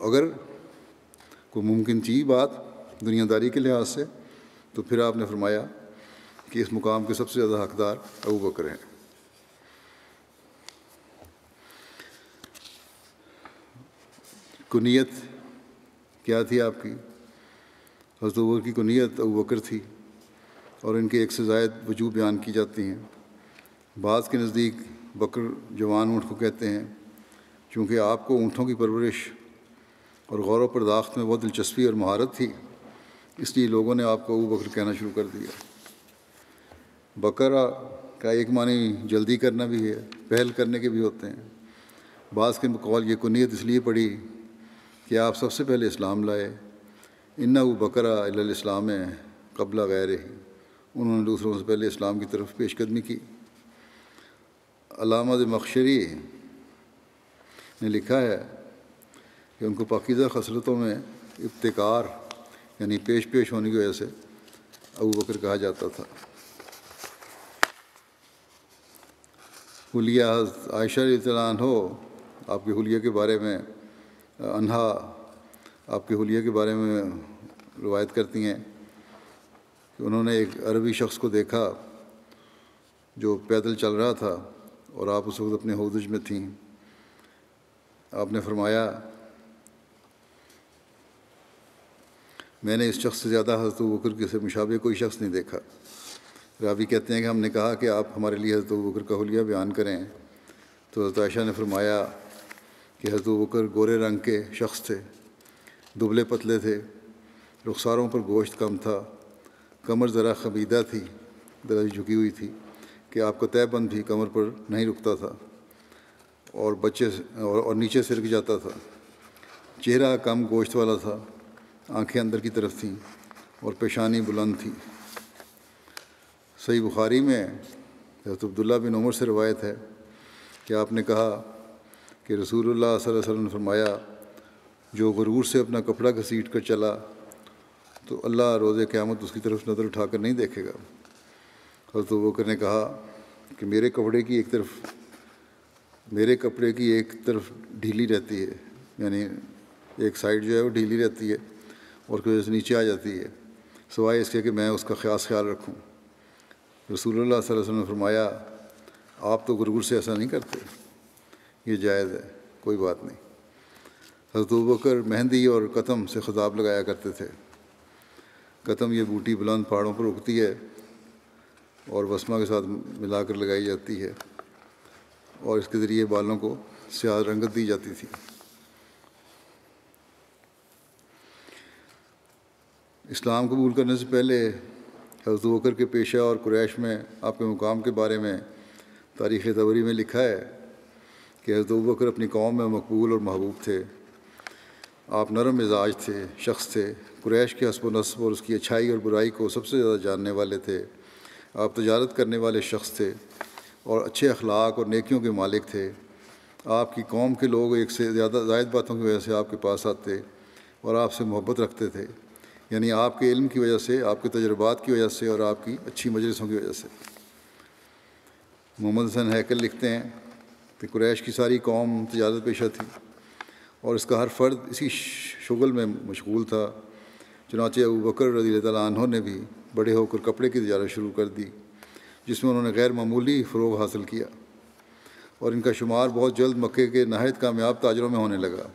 अगर कोई मुमकिन थी बात दुनियादारी के लिहाज से तो फिर आपने फरमाया कि इस मुकाम के सबसे ज़्यादा हकदार अबू बकर हैं। कुनीत क्या थी आपकी? हज़रत की कुनीत अबू बकर थी और इनके एक से ज़ायद वजूह बयान की जाती हैं। बाज़ के नज़दीक बकर जवान ऊँट को कहते हैं, चूँकि आपको ऊँटों की परवरिश और गौर बर्दाश्त में बहुत दिलचस्पी और महारत थी। इसलिए लोगों ने आपको अबू बकर कहना शुरू कर दिया। बकरा का एक मानी जल्दी करना भी है, पहल करने के भी होते हैं। बाज़ के कौल ये कुनीत इसलिए पड़ी कि आप सबसे पहले इस्लाम लाए। इन्ना वो बकरा इस्लाम है, कबला गैर ही। उन्होंने दूसरों से पहले इस्लाम की तरफ़ पेशकदमी की। अलामद मखशरी ने लिखा है कि उनको पाकिज़ा खसलतों में इफ्तार यानी पेश पेश होने की वजह से अबू बकर कहा जाता था। हुलिया आयशा इतलान हो, आपके हुलिया के बारे में, अनहा आपके हुलिया के बारे में रवायत करती हैं कि उन्होंने एक अरबी शख्स को देखा जो पैदल चल रहा था और आप उस वक्त अपने हौदज में थीं। आपने फरमाया मैंने इस शख्स से ज़्यादा हज़रत बकर के से कोई शख्स नहीं देखा। रावी कहते हैं कि हमने कहा कि आप हमारे लिए हज़रत बकर का हुलिया बयान करें। तो हज़रत आयशा ने फरमाया कि हज़रत बकर गोरे रंग के शख्स थे दुबले पतले थे रुखसारों पर गोश्त कम था कमर ज़रा खबीदा थी ज़रा झुकी हुई थी कि आपका तयबंद भी कमर पर नहीं रुकता था और बच्चे और, और नीचे सिरक जाता था। चेहरा कम गोश्त वाला था आँखें अंदर की तरफ़ थीं और पेशानी बुलंद थी। सही बुखारी में हज़रत अब्दुल्ला बिन उमर से रवायत है कि आपने कहा कि रसूलुल्लाह वसल्लम ने फरमाया, जो गरूर से अपना कपड़ा घसीट कर चला तो अल्लाह रोज़ क़्यामत उसकी तरफ़ नज़र उठाकर नहीं देखेगा। हज़रत बकर ने कहा कि मेरे कपड़े की एक तरफ़, मेरे कपड़े की एक तरफ़ ढीली रहती है, यानी एक साइड जो है वो ढीली रहती है। और की वजह से नीचे आ जाती है। सवाए इसके कि मैं उसका ख़ास ख्याल रखूँ। अलैहि वसल्लम ने फरमाया, आप तो गुरगुर से ऐसा नहीं करते। ये जायज़ है, कोई बात नहीं। हज़रत बकर मेहंदी और कतम से ख़ताब लगाया करते थे। कतम ये बूटी बुलंद पहाड़ों पर उगती है और वसमा के साथ मिलाकर लगाई जाती है और इसके ज़रिए बालों को स्याह रंगत दी जाती थी। इस्लाम कबूल करने से पहले हज़रत बकर के पेशा और कुरैश में आपके मुकाम के बारे में तारीख़ तवरी में लिखा है कि हज़रत अपनी कौम में मकबूल और महबूब थे। आप नरम मिजाज थे, शख्स थे। कुरैश के हसब नस्ब और उसकी अच्छाई और बुराई को सबसे ज़्यादा जानने वाले थे। आप तजारत करने वाले शख्स थे और अच्छे अखलाक और नेकियों के मालिक थे। आपकी कौम के लोग एक से ज़्यादा, जायद बातों की वजह से आपके पास आते और आपसे मोहब्बत रखते थे। यानी आपके इल्म की वजह से, आपके तजर्बात की वजह से और आपकी अच्छी मजलिसों की वजह से। मोहम्मद हसन हैकल लिखते हैं कि कुरैश की सारी कौम तजारत पेशा थी और इसका हर फ़र्द इसी शुगल में मशगूल था। चुनाचे अबू बकर रज़ी तहों ने भी बड़े होकर कपड़े की तजारत शुरू कर दी, जिसमें उन्होंने गैर मामूली फ़रोग हासिल किया और इनका शुमार बहुत जल्द मक्के के नहायत कामयाब ताजरों में होने लगा।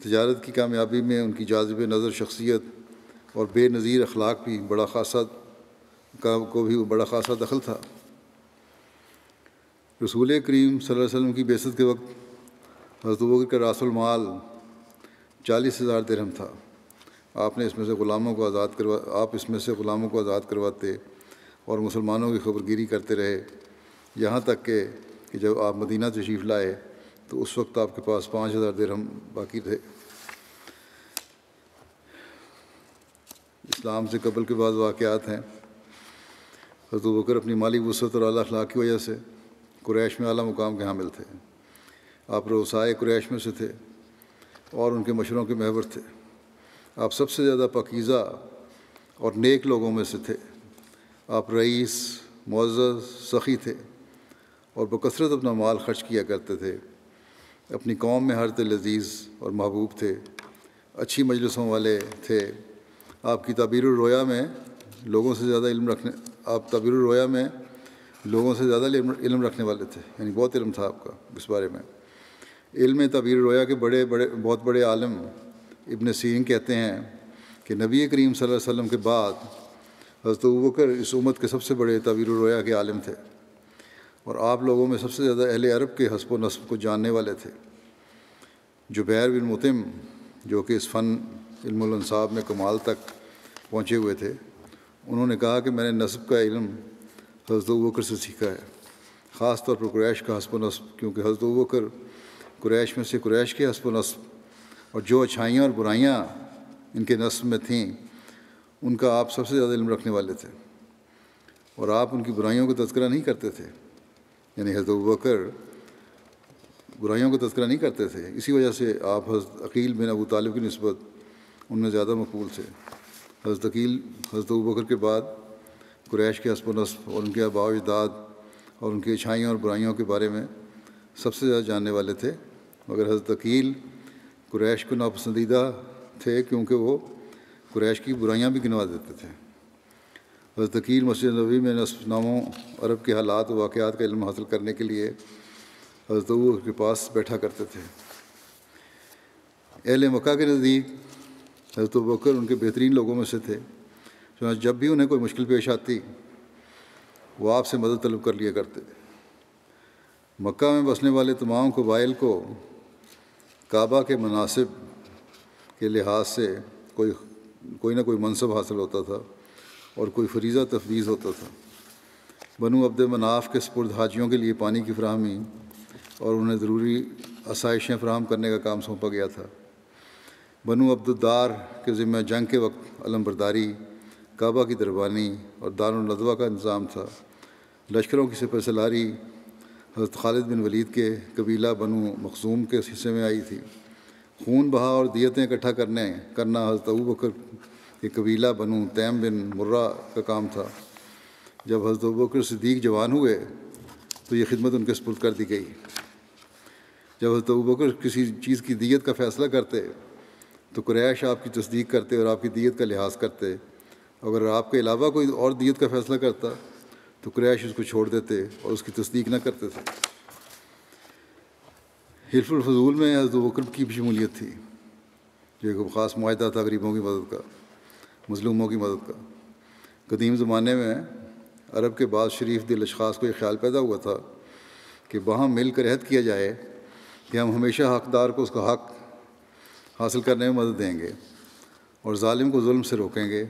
तजारत की कामयाबी में उनकी जाजब नज़र शख्सियत और बेनज़ीर अखलाक भी बड़ा खासा, का, को भी बड़ा खासा दखल था। रसूल करीम वसल्लम की बेसत के वक्त हज़रत का रासुलमाल चालीस हज़ार दरहम था। आपने इसमें से ग़ुलामों को आज़ाद करवा, आप इसमें से ग़ुलामों को आज़ाद करवाते और मुसलमानों की खबरगिरी करते रहे। यहाँ तक के, कि जब आप मदीना तशरीफ़ लाए तो उस वक्त आपके पास पाँच हज़ार दिरहम बाकी थे। इस्लाम से कबल के बाद वाक़ात हैं। हज़रत बकर अपनी माली वसत और अला अखलाक की वजह से कुरैश में अला मुकाम के हामिल थे। आप रोसाए कुरैश में से थे और उनके मशरों के महवर थे। आप सबसे ज़्यादा पकीज़ा और नेक लोगों में से थे। आप रईस मुआज़ सखी थे और बकसरत अपना माल खर्च किया करते थे। अपनी कौम में हर लजीज़ और महबूब थे। अच्छी मजलिसों वाले थे। आपकी तबीर रोया में लोगों से ज़्यादा इल्म रखने, आप तबीर रोया में लोगों से ज़्यादा इल्म रखने वाले थे, यानी बहुत इल्म था आपका इस बारे में। इल्म तबीर रोया के बड़े बड़े, बहुत बड़े आलम इबन सीन कहते हैं कि नबी करीम वसल्लम के बाद हज़रत बकर इस उम्मत के सबसे बड़े तबीर रोया के आलम थे। और आप लोगों में सबसे ज़्यादा अहल अरब के हसब नस्ब को जानने वाले थे। जुबैर बिन मुतिम, जो कि इस फ़न इल्मसाब में कमाल तक पहुँचे हुए थे। उन्होंने कहा कि मैंने नस्ब का इलम हज़रत बकर से सीखा है। ख़ास तौर पर कुरैश का हसब नस्ब, क्योंकि हज़रत बकर कुरैश में से कुरैश के हसब नस्ब और जो अच्छाइयाँ और बुराइयाँ इनके नस्ब में थीं, उनका आप सबसे ज़्यादा इल्म रखने वाले थे। और आप उनकी बुराइयों का तस्करा नहीं करते थे। यानी हज़रत बकर बुराइयों का तस्करा नहीं करते थे। इसी वजह से आप हज अकील बिन अबू तालिब की नस्बत उनमें ज़्यादा मकबूल थे। हज़रत अकील, हज़रत बकर के बाद कुरैश के हसब नस्ब और उनके आबा अजदाद और उनकी अच्छाइयों और बुराइयों के बारे में सबसे ज़्यादा जानने वाले थे। मगर हज़रत अकील कुरैश को नापसंदीदा थे क्योंकि वो कुरैश की बुराइयाँ भी गिनवा देते थे। हज़रत अकील मस्जिद नबी में नस्बनामों, अरब के हालात वाक़ात का इल्म हासिल करने के लिए हज़रत के पास बैठा करते थे। अहल मक्का के नज़दीक हज़रत बकर उनके बेहतरीन लोगों में से थे। चुनाच जब भी उन्हें कोई मुश्किल पेश आती, वो आपसे मदद तलब कर लिया करते। मक्का में बसने वाले तमाम कबाइल को काबा के मुनासिब के लिहाज से कोई कोई ना कोई मनसब हासिल होता था और कोई फरीज़ा तफवीज़ होता था। बनु अब्द मनाफ के स्पुर्द हाजियों के लिए पानी की फ्राहमी और उन्हें ज़रूरी आसाइशें फ्राहम करने का काम सौंपा गया था। बनु अब्दुद्दार के ज़िम्मे जंग के वक्त अलमबरदारी, काबा की दरबानी और दारुलनदवा का इंतज़ाम था। लश्करों की सिपह सलारी हज़रत खालिद बिन वलीद के कबीला बनु मखसूम के हिस्से में आई थी। खून बहा और दियतें इकट्ठा करने, करना हज़रत अबू बकर के कबीला बनु तैम बिन मुर्रा का काम था। जब हज़रत अबू बकर सिद्दीक जवान हुए तो ये खिदमत उनके सपुर्द कर दी गई। जब हज़रत अबू बकर किसी चीज़ की दियत का फ़ैसला करते तो कुरैश आपकी तस्दीक करते और आपकी दियत का लिहाज करते। अगर आपके अलावा कोई और दियत का फ़ैसला करता तो कुरैश उसको छोड़ देते और उसकी तस्दीक ना करते थे। हिल्फुल फजूल में हज़रत बकर की भी शमूलियत थी। जो एक ख़ास माहा था गरीबों की मदद का, मजलूमों की मदद का। कदीम ज़माने में अरब के बाद शरीफ दिल अशखास को यह ख्याल पैदा हुआ था कि वहाँ मिल कर अहद किया जाए कि हम हमेशा हकदार को उसका हक हासिल करने में मदद देंगे और ालिम को जुल्म से रोकेंगे।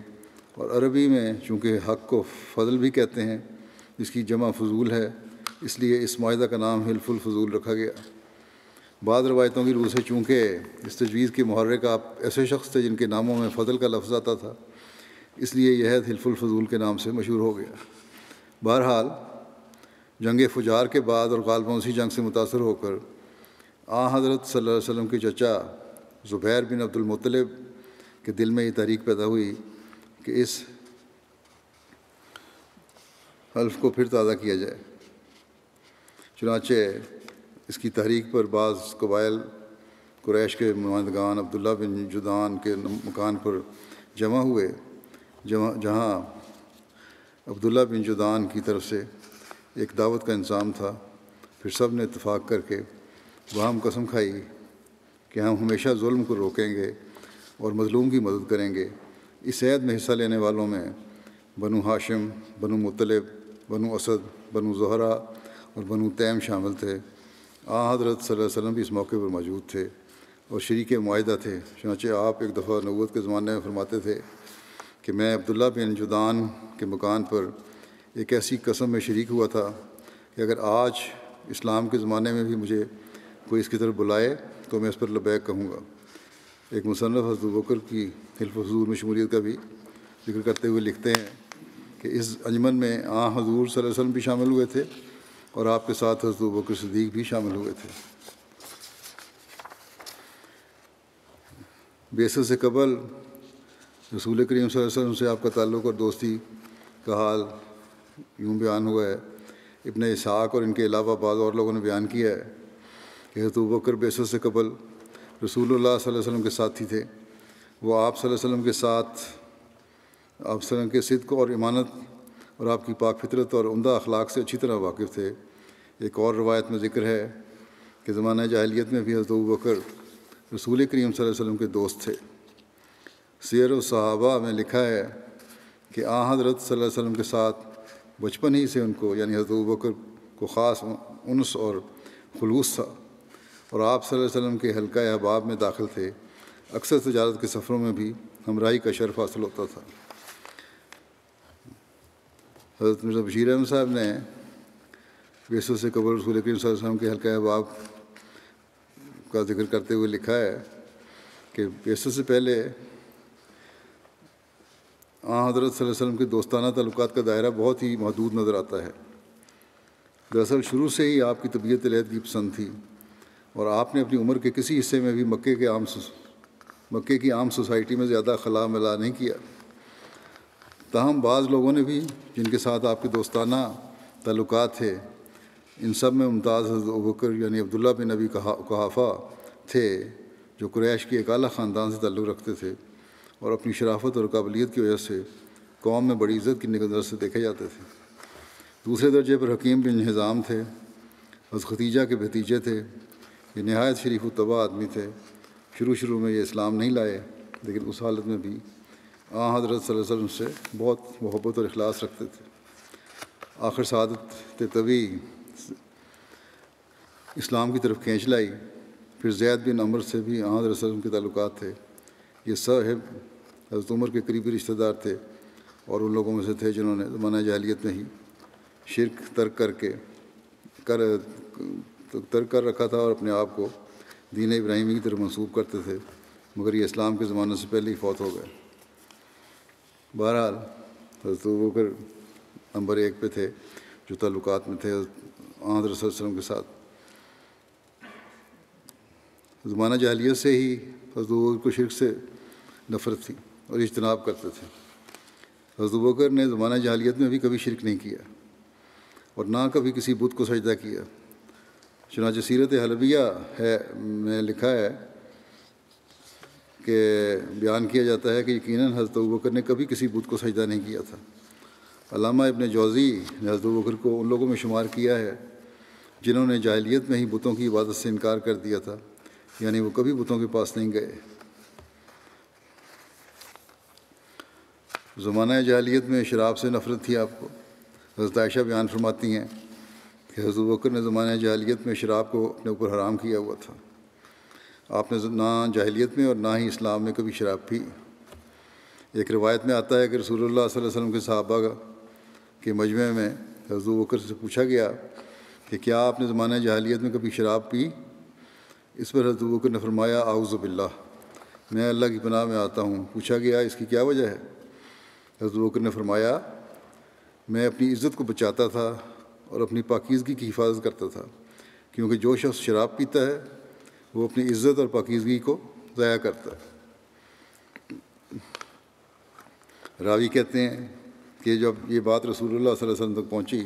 और अरबी में चूँकि हक़ को फ़जल भी कहते हैं, इसकी जमा फजूल है, इसलिए इस माहा का नाम हिल्फुल फजूल रखा गया। बाद रवायतों की रूह से चूँकि इस तजवीज़ के महर्क आप ऐसे शख्स थे जिनके नामों में फ़जल का लफ्ज़ आता था, इसलिए यह हिल्फुल फजूल के नाम से मशहूर हो गया। बहरहाल, जंग फुजार के बाद और गालबौसी जंग से मुतासर होकर, आ हज़रत सल्लल्लाहु की चचा ज़ुबैर बिन अब्दुलमुतलब के दिल में ये तहरीक पैदा हुई कि इस हल्फ को फिर ताज़ा किया जाए। चुनाचे इसकी तहरीक पर बाज़ कबाइल कुरैश के नुमाइंदगान अब्दुल्ला बिन जुदान के मकान पर जमा हुए। जहाँ जहाँ अब्दुल्ला बिन जुदान की तरफ़ से एक दावत का इंतज़ाम था। फिर सबने इतफ़ाक़ करके वहाँ कसम खाई। कि हम हमेशा जुल्म को रोकेंगे और मज़लूम की मदद करेंगे। इस ऐद में हिस्सा लेने वालों में बनु हाशिम, बनु मुतलब, बनु असद, बनु जहरा और बनु तैम शामिल थे। आ हज़रत वसल्लम भी इस मौके पर मौजूद थे और शरीक माहा थे। चनाचे आप एक दफ़ा नबूत के ज़माने में फरमाते थे कि मैं अब्दुल्ला बिन जुदान के मकान पर एक ऐसी कसम में शरीक हुआ था कि अगर आज इस्लाम के ज़माने में भी मुझे कोई इसकी तरफ़ बुलाए तो मैं इस पर लबैक कहूँगा। एक मुसनफ़ हज़रत बकर की हिल्फ हजूर में शमूलियत का भी ज़िक्र करते हुए लिखते हैं कि इस अंजमन में आ हजूर सल्लल्लाहु अलैहि वसल्लम भी शामिल हुए थे और आपके साथ हज़रत बकर सदीक भी शामिल हुए थे। बेसत से कबल रसूल करीम वसल्लम से आपका ताल्लुक़ और दोस्ती का हाल यूँ बयान हुआ है। इब्न इसहाक और इनके अलावा बाद और लोगों ने बयान किया है। हज़रत बकर बेसत से कबल रसूलुल्लाह वसल्लम के साथी थे। वो आप वसल्लम के साथ, आप वसल्लम के सिद्क और इमानत और आपकी पाक फितरत और उमदा अखलाक से अच्छी तरह वाकिफ़ थे। एक और रवायत में ज़िक्र है कि ज़माना जाहलीत में भी हज़रत बकर रसूल करीम वसल्लम के दोस्त थे। सियर सहाबा में लिखा है कि आ हज़रत वसल्लम के साथ बचपन ही से उनको, यानी हज़रत बकर को ख़ास उनस और खलूस था। और आप वसल्लम के हल्का अहबाब में दाखिल थे। अक्सर तजारत के सफ़रों में भी हमराही का शर्फ हासिल होता था। हज़रत मिर्ज़ा बशीर अहमद साहब ने बेसों से कबर रसूल करीम वसल्लम के हल्का अहबाब का ज़िक्र करते हुए लिखा है कि बेसों से पहले आ हज़रत वसल्लम के दोस्ताना ताल्लुकात का दायरा बहुत ही महदूद नज़र आता है। दरअसल शुरू से ही आपकी तबीयत लहद की पसंद थी। और आपने अपनी उम्र के किसी हिस्से में भी मक्के के आम मक्के की आम सोसाइटी में ज़्यादा खला मिला नहीं किया। तहम बाज़ लोगों ने भी, जिनके साथ आपके दोस्ताना ताल्लुकात थे, इन सब में मुमताज़ बकर यानी अब्दुल्ला बिन नबी कहाफ़ा थे, जो क्रैश के एक अला ख़ानदान से ताल्लुक़ रखते थे और अपनी शराफत और काबिलियत की वजह से कौम में बड़ी इज़्ज़त की नज़र से देखे जाते थे। दूसरे दर्जे पर हकीम बिन हिज़ाम थे हज़ खतीजा के भतीजे थे ये नहायत शरीफ तबा आदमी थे। शुरू शुरू में ये इस्लाम नहीं लाए, लेकिन उस हालत में भी आ हज़रत वसल्लम से बहुत मोहब्बत और अखलास रखते थे। आखिर सादत तभी इस्लाम की तरफ़ खींच लाई। फिर जैद बिन अमर से भी आ हज़रत के ताल्लुक थे। ये साहब हज़रत उमर के करीबी रिश्तेदार थे और उन लोगों में से थे जिन्होंने ज़माना जाहलीत में ही शिरक तर्क करके कर तर्क कर रखा था और अपने आप को दीन इब्राहिमी की तरफ़ मंसूब करते थे, मगर ये इस्लाम के ज़माने से पहले ही फौत हो गए। बहरहाल, हज़रत बकर नंबर एक पे थे, जो ताल्लुकात में थे हज़रत वसल्लम के साथ। ज़माना जाहलीत से ही हज़रत को शिरक से नफ़रत थी और इजतनाब करते थे। हज़रत बकर ने ज़माना जाहलीत में भी कभी शिरक नहीं किया और ना कभी किसी बुत को सजदा किया। चुनाच सीरत हलबिया है, में लिखा है कि बयान किया जाता है कि यकीनन हज़रत बकर ने कभी किसी बुत को सजदा नहीं किया था। अलामा इबन जौज़ी ने हज़रत बकर को उन लोगों में शुमार किया है जिन्होंने जाहलीत में ही बुतों की इबादत से इनकार कर दिया था, यानी वो कभी बुतों के पास नहीं गए। ज़माना जाहलीत में शराब से नफ़रत थी आपको, हज़रत बयान फरमाती हैं कि हज़रत बकर ने ज़माना जाहलीत में शराब को अपने ऊपर हराम किया हुआ था। आपने ना जाहलीत में और ना ही इस्लाम में कभी शराब पी। एक रिवायत में आता है कि रसूलुल्लाह सल्लल्लाहु अलैहि वसल्लम के सहाबा के मजमे में हज़रत बकर से पूछा गया कि क्या आपने ज़माना जाहलीत में कभी शराब पी? इस पर हज़रत बकर ने फरमाया आउज़बिल्ला मैं अल्लाह की पनाह में आता हूँ। पूछा गया, इसकी क्या वजह है? हज़रत बकर ने फरमाया, मैं अपनी इज़्ज़त को बचाता था और अपनी पाकिज़गी की हिफाजत करता था, क्योंकि जो शख्स शराब पीता है, वो अपनी इज़्ज़त और पाकिज़गी को ज़ाया करता है। रावी कहते हैं कि जब ये बात रसूलुल्लाह सल्लल्लाहु अलैहि वसल्लम तक पहुँची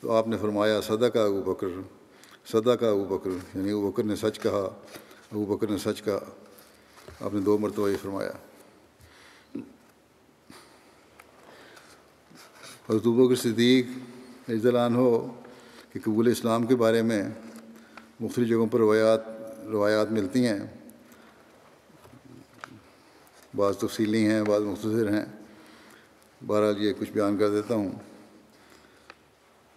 तो आपने फरमाया सदा का अबू बकर सदा का अबू बकर, यानी अबू बकर ने सच कहा, अबू बकर ने सच कहा। आपने दो मरतबा ये फरमाया। हज़रत सिद्दीक इजलान हो कि कबूल इस्लाम के बारे में मुख्तु जगहों पर रवायात रवायात मिलती हैं। बाज़ तफसीली हैं, बाज़ मुख्तर हैं। बहरहाल ये कुछ बयान कर देता हूँ।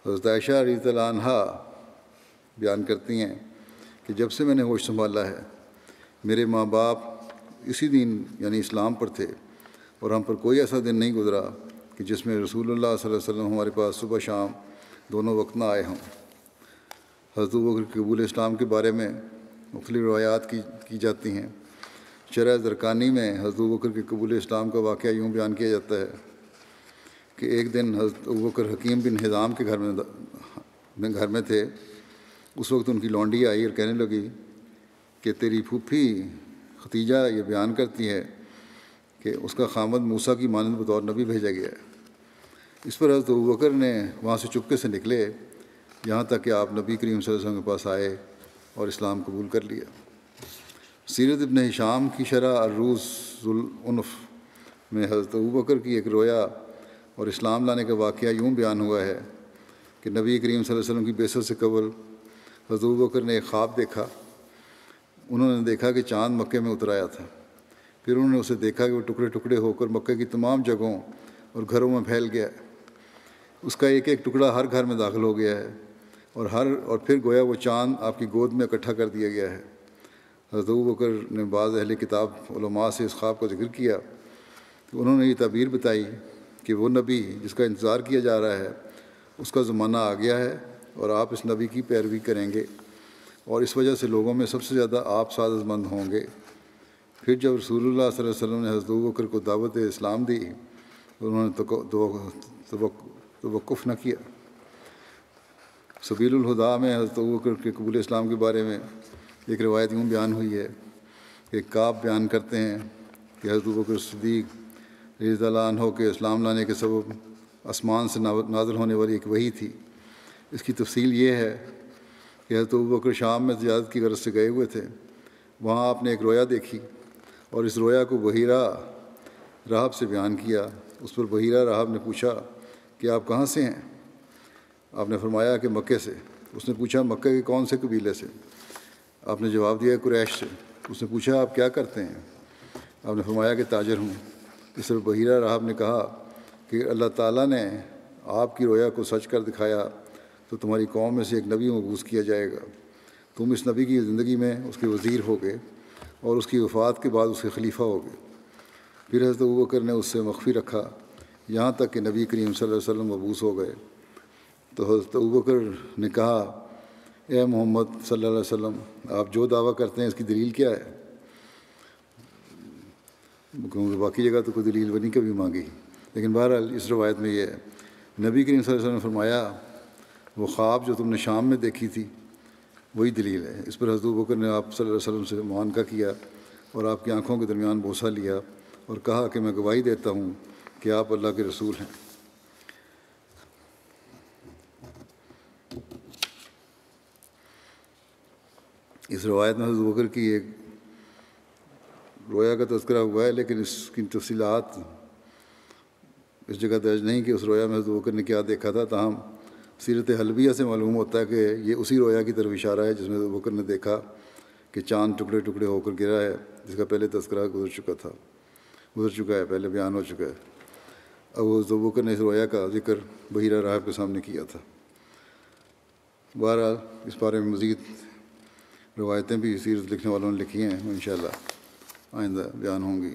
हज़रत आयशा रज़ीतहा बयान करती हैं कि जब से मैंने होश संभाला है, मेरे माँ बाप इसी दिन, यानी इस्लाम पर थे और हम पर कोई ऐसा दिन नहीं गुजरा कि जिसमें अलैहि वसल्लम हमारे पास सुबह शाम दोनों वक्त ना आए हों। हज़रत बकर कबूल इस्लाम के बारे में मुख्तलि रवायात की की जाती हैं। शरह जरकानी में हज़रत बकर के कबूल इस्लाम का वाक़ यूँ बयान किया जाता है कि एक दिन हज़रत बकर हकीम बिन हिज़ाम के घर में में घर में थे। उस वक्त उनकी लौंडी आई और कहने लगी कि तेरी फूफी खतीजा ये बयान करती है कि उसका खामद मूसा की मानद बतौर नबी भेजा गया है। इस पर हज़रत बकर ने वहाँ से चुपके से निकले, यहाँ तक कि आप नबी करीम वसल्लम के पास आए और इस्लाम कबूल कर लिया। सीरत इबन हिशाम की शरह अरूज़ुलनफ़ में हज़रत बकर की एक रोया और इस्लाम लाने का वाक़ यूँ बयान हुआ है कि नबी करीम वसल्लम की बेसत से कबल हज़रत बकर ने एक ख्वाब देखा। उन्होंने देखा कि चाँद मक्के में उतर आया था। फिर उन्होंने उसे देखा कि वो टुकड़े टुकड़े होकर मक्के की तमाम जगहों और घरों में फैल गया। उसका एक एक टुकड़ा हर घर में दाखिल हो गया है और हर, और फिर गोया वो चाँद आपकी गोद में इकट्ठा कर दिया गया है। हज़रत बकर ने बाज़ अहल किताब से इस ख्वाब का ज़िक्र किया। तो उन्होंने ये तबीर बताई कि वो नबी जिसका इंतज़ार किया जा रहा है, उसका ज़माना आ गया है और आप इस नबी की पैरवी करेंगे और इस वजह से लोगों में सबसे ज़्यादा आप सादतमंद होंगे। फिर जब रसूलुल्लाह वसल्लम ने हज़रत बकर को दावत इस्लाम दी, उन्होंने तवक़ुफ़ न किया। सबीलहुदा में हज़रत बकर के कबूल इस्लाम के बारे में एक रवायत यूँ बयान हुई है कि काब बयान करते हैं कि हज़रत बकर सदीक हो के इस्लाम लाने के सबब आसमान से नाजल होने वाली एक वही थी। इसकी तफसील ये है कि हज़रत बकर शाम में ज़्यादत की गरज से गए हुए थे। वहाँ आपने एक रोया देखी। और इस रोया को बहीरा राहब से बयान किया। उस पर बहीरा राहब ने पूछा, कि आप कहाँ से हैं? आपने फरमाया कि मक्के से। उसने पूछा, मक्के के कौन से कबीले से? आपने जवाब दिया, कुरैश से। उसने पूछा, आप क्या करते हैं? आपने फरमाया कि ताजर हूँ। इस पर बहीरा राहब ने कहा कि अल्लाह ताला ने आपकी रोया को सच कर दिखाया तो तुम्हारी कौम में से एक नबी मबूस किया जाएगा। तुम इस नबी की ज़िंदगी में उसके वज़ीर हो गए। और उसकी वफ़ात के बाद उसके खलीफा हो गए। फिर हज़रत बकर ने उससे मख्फी रखा। यहाँ तक कि नबी करीम वसल्लम मबूस हो गए। तो हज़रत बकर ने कहा, ए मोहम्मद सल्लल्लाहु अलैहि वसल्लम, आप जो दावा करते हैं, इसकी दलील क्या है? क्योंकि बाकी जगह तो कोई दलील बनी कभी मांगी। लेकिन बहरहाल इस रवायत में ये है। नबी करीम वसल्लम ने फरमाया, वो ख्वाब जो तुमने शाम में देखी थी वही दलील है। इस पर हज़रत बकर ने आप वसल्लम से मुआनका किया और आपकी आँखों के दरमियान बोसा लिया और कहा कि मैं गवाही देता हूँ कि आप अल्लाह के रसूल हैं। इस रवायत में हज़रत बकर की एक रोया का तस्करा हुआ है, लेकिन इसकी तफसीलात इस जगह दर्ज नहीं कि उस रोया में हज़रत बकर ने क्या देखा था। ताहम सीरत हलबिया से मालूम होता है कि ये उसी रोया की तरफ़ इशारा है, जिसमें हज़रत बकर ने देखा कि चाँद टुकड़े टुकड़े होकर गिरा है, जिसका पहले तस्करा गुजर चुका था। गुजर चुका है, पहले बयान हो चुका है। अब वो बकर ने इस रोया का ज़िक्र बहिरा राहब के सामने किया था। बहरहाल, इस बारे में मज़ीद रवायतें भी सीरत लिखने वालों ने लिखी हैं इन आइंदा बयान होंगी।